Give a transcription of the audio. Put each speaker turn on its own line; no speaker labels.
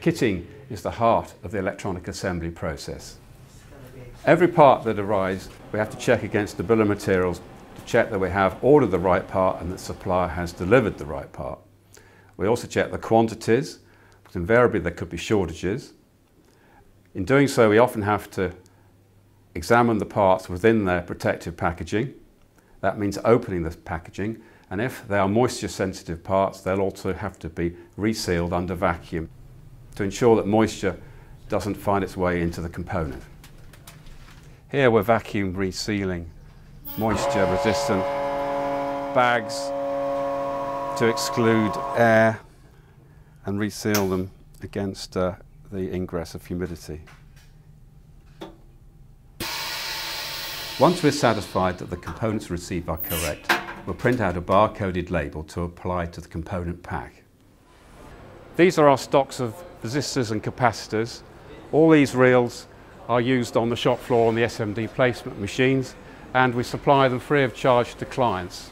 Kitting is the heart of the electronic assembly process. Every part that arrives, we have to check against the bill of materials to check that we have ordered the right part and that supplier has delivered the right part. We also check the quantities, because invariably there could be shortages. In doing so, we often have to examine the parts within their protective packaging. That means opening the packaging, and if they are moisture sensitive parts, they'll also have to be resealed under vacuum to ensure that moisture doesn't find its way into the component. Here we're vacuum resealing moisture resistant bags to exclude air and reseal them against uh, the ingress of humidity. Once we're satisfied that the components received are correct, we'll print out a bar-coded label to apply to the component pack. These are our stocks of resistors and capacitors. All these reels are used on the shop floor on the SMD placement machines and we supply them free of charge to clients.